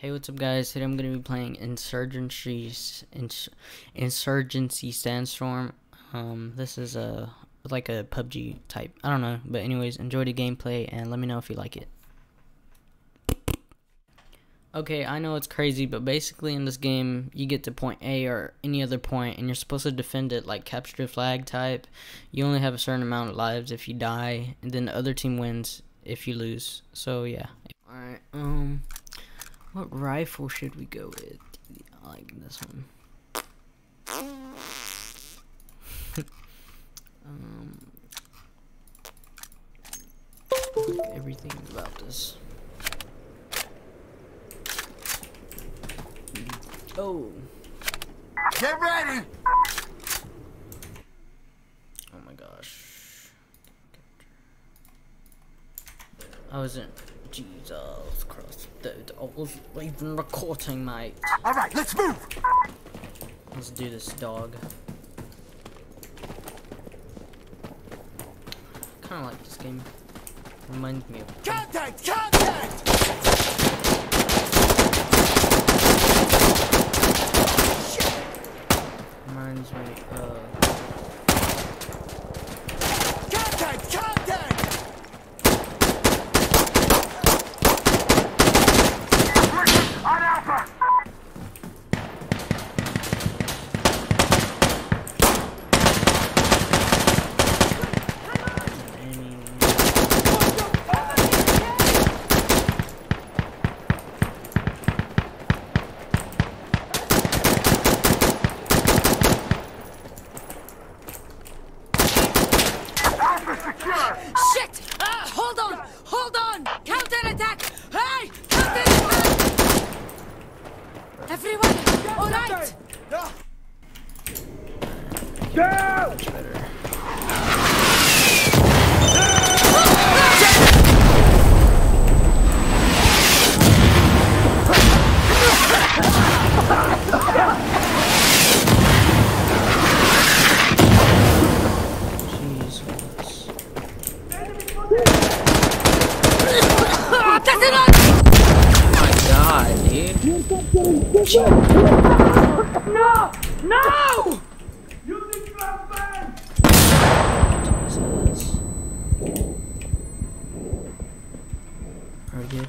Hey, what's up, guys? Today I'm going to be playing Insurgency, Ins Insurgency Sandstorm. Um, this is a like a PUBG type. I don't know, but anyways, enjoy the gameplay and let me know if you like it. Okay, I know it's crazy, but basically in this game, you get to point A or any other point, and you're supposed to defend it like capture the flag type. You only have a certain amount of lives if you die, and then the other team wins if you lose. So yeah. Alright, um... What rifle should we go with? I like this one. um, like everything about this. Oh. Get ready! Oh my gosh. I wasn't. Jesus Christ, dude, I wasn't even recording, mate. Alright, let's move! Let's do this, dog. Kinda like this game. Reminds me of. Contact! Contact! Reminds me of. Contact! Contact! On Alpha! Any... Alpha secure! Shit! Uh, hold on! Hold on! Counter attack! Hey! Counter attack! Everyone, all right? Much better. Jesus. Ah, that's enough! my god, dude. No! No! Jesus. Are we?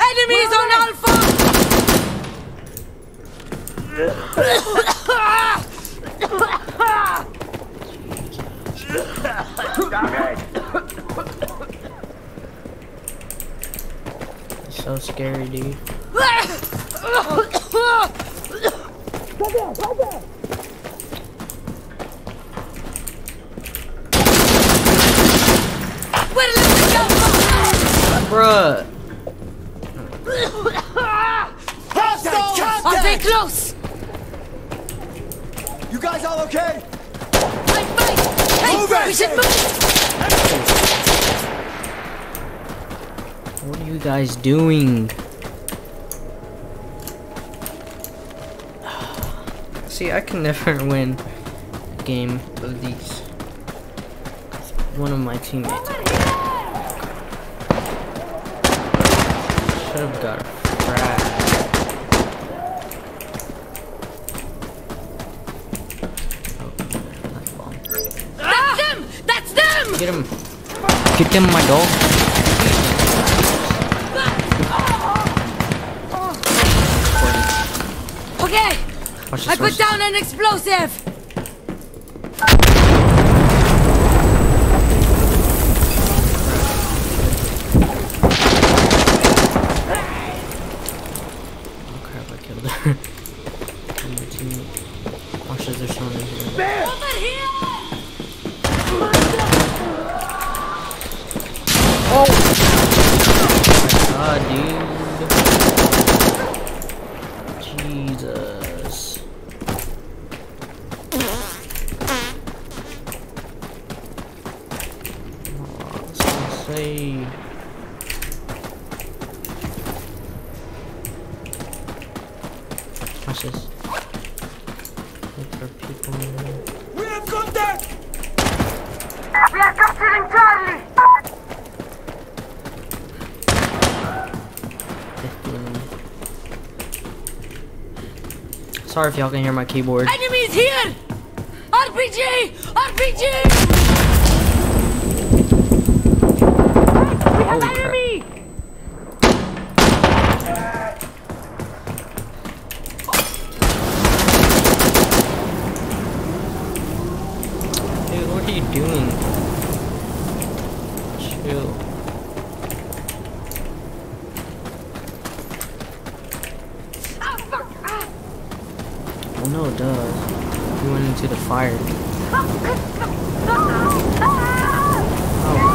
Enemies on Alpha! It's so scary, dude. Where is the Alpha? Bruh. Contact! Are they close? You guys all okay? Fight, fight! Hey, Move it! we should move! What are you guys doing? See, I can never win a game of these. One of my teammates. Should have got a frag. Oh, that's. That's them! That's them! Get him! Get him, my dog! Okay, Watch I this, put watch down an explosive! Oh crap, I killed her. And my teammate- Watch this, there's someone in here. Over here! Ah, dude. Jesus. Oh, I was gonna say. Watch this. Look for people in here. We have contact! We are capturing Charlie! Sorry if y'all can hear my keyboard. Enemies here! RPG! RPG! We have Holy crap. enemy! Dude, what are you doing? Chill. Ah, fuck! Ah. Well, no, it does. You went into the fire. Oh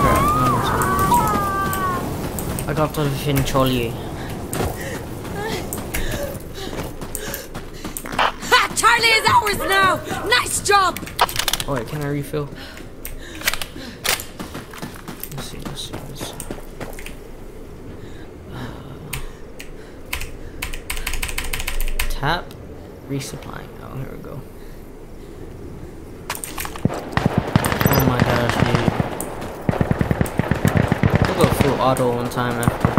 crap, no, I'm sorry. I got the Fincholi. Ha! Charlie is ours now! Nice job! Oh wait, can I refill? Let's see, let's see, let's see. Uh, tap, resupplying. Oh, here we go. Oh my gosh, dude. We'll go full auto one time after.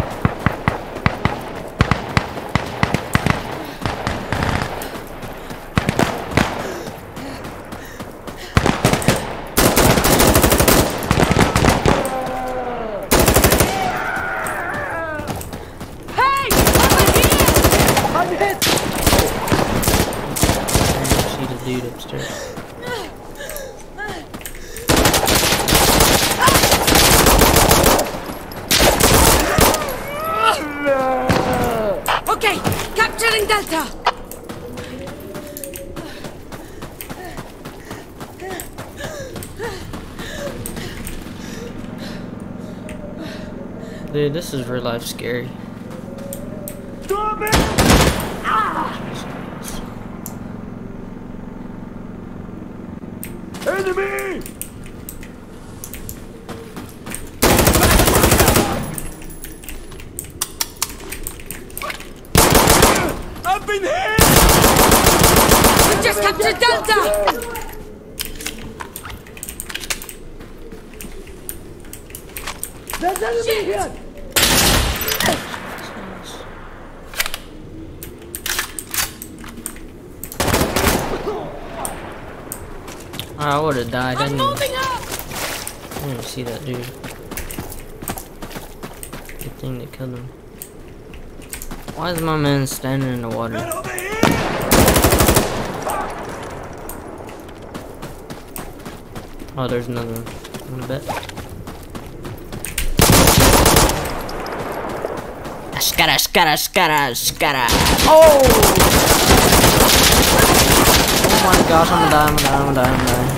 Hey! Over here! I'm hit! See the dude upstairs. Okay, capturing Delta! Dude, this is real life scary. Stop it! Enemy! We just captured Delta! There's enemy here! Ah, I would have died. I I'm didn't, moving up! I didn't see that dude. Good thing they killed him. Why is my man standing in the water? Over here! Oh, there's another one. Wanna bet? Scatter, scatter, scatter, scatter. Oh! Oh my gosh, I'm gonna die, I'm gonna die, I'm gonna die, I'm gonna die.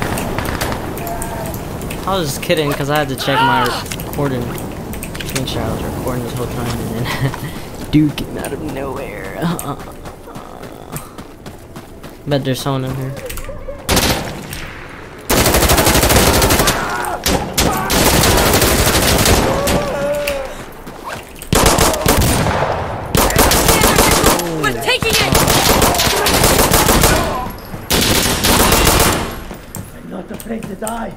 I was just kidding because I had to check my recording. Make sure I was recording this whole time and then dude came out of nowhere. Bet there's someone in here. We're taking it! I'm not afraid to die.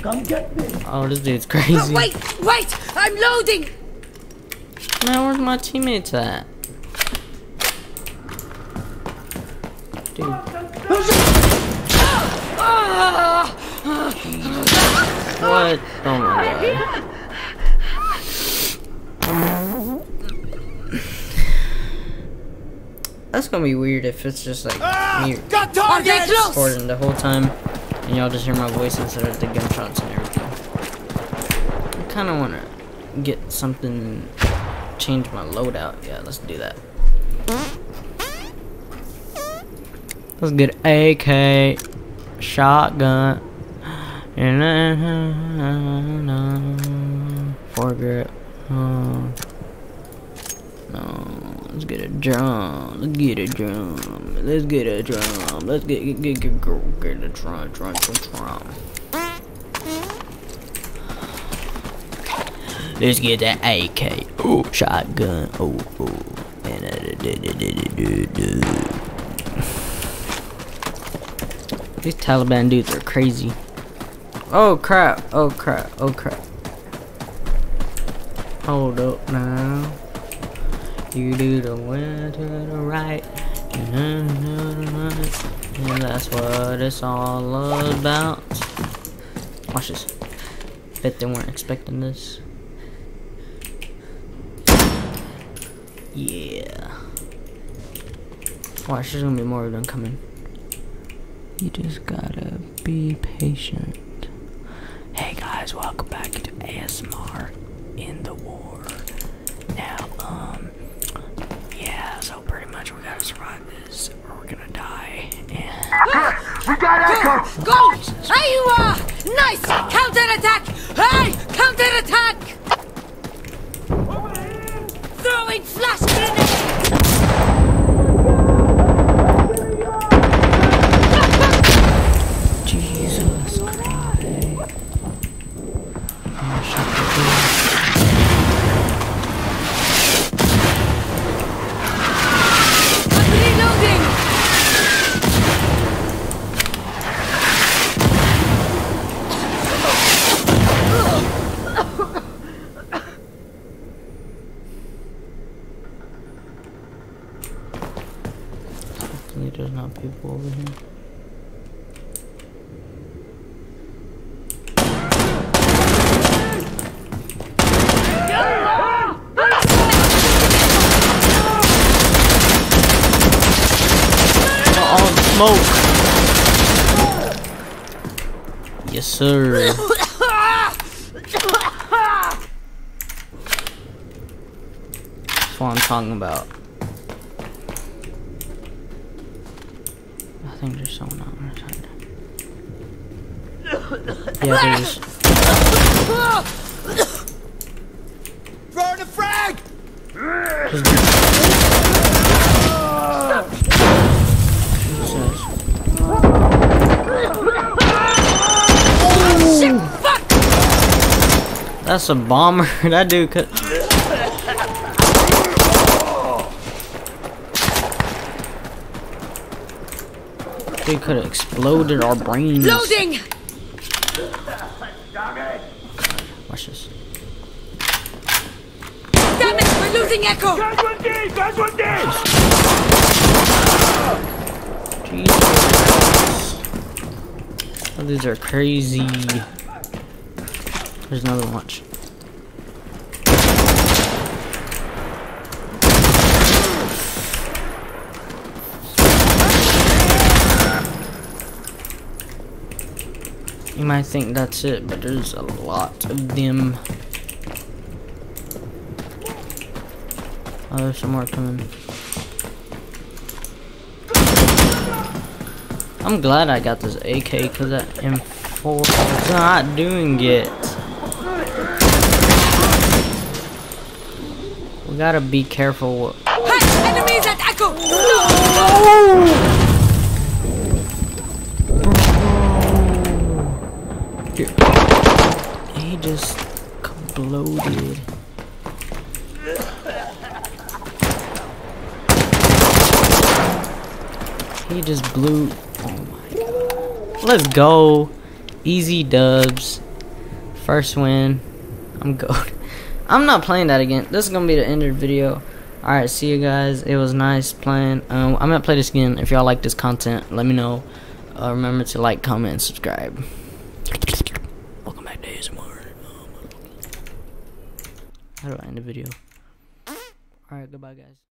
Come get me! Oh, this dude's crazy. Wait, wait! I'm loading! Man, where's my teammates at? Dude. What? Oh my god. That's gonna be weird if it's just like ah, me Got targets! recording the whole time and y'all just hear my voice instead of the gunshots and everything. I kinda wanna get something, change my loadout. Yeah, let's do that. Let's get AK, shotgun, and then foregrip. Uh, no, let's get a drum. Let's get a drum. Let's get a drum. Let's get get get get, get, get a drum, drum, drum, drum. Let's get that AK. Oh, shotgun. Oh, oh. And uh, do, do, do, do, do, do. These Taliban dudes are crazy. Oh crap! Oh crap! Oh crap! Hold up now. You do the one to the right. And that's what it's all about. Watch this. Bet they weren't expecting this. Yeah. Watch, there's gonna be more of them coming. You just gotta be patient. Hey guys, welcome back to ASMR in the war. Now, um, yeah, so pretty much we gotta survive this or we're gonna die. And We got Echo! Go! There you are! Nice! Counter-attack! Hey! Counter-attack! Throwing flash grenade! Jesus Christ. Oh, shut the door. I'm reloading! Hopefully there's not people over here. Oh, smoke! Yes, sir. That's what I'm talking about. I think there's someone on our side. Yeah, there's. Throw the frag! Shit! Fuck! That's a bomber. that dude could. Dude could have exploded our brains. Loading! Watch this. Damn it! We're losing Echo! Jesus. Oh, these are crazy. There's another one. Watch. You might think that's it, but there's a lot of them. Oh, there's some more coming. I'm glad I got this AK because that M4 is not doing it. We gotta be careful. Hey! Enemies at Echo! No! He just exploded. He just blew. Oh my god. Let's go. Easy dubs. First win. I'm good. I'm not playing that again. This is gonna be the end of the video. Alright, see you guys. It was nice playing. Um, I'm gonna play this again. If y'all like this content, let me know. Uh, remember to like, comment, and subscribe. Welcome back to ASMR. How do I end the video? Alright, goodbye, guys.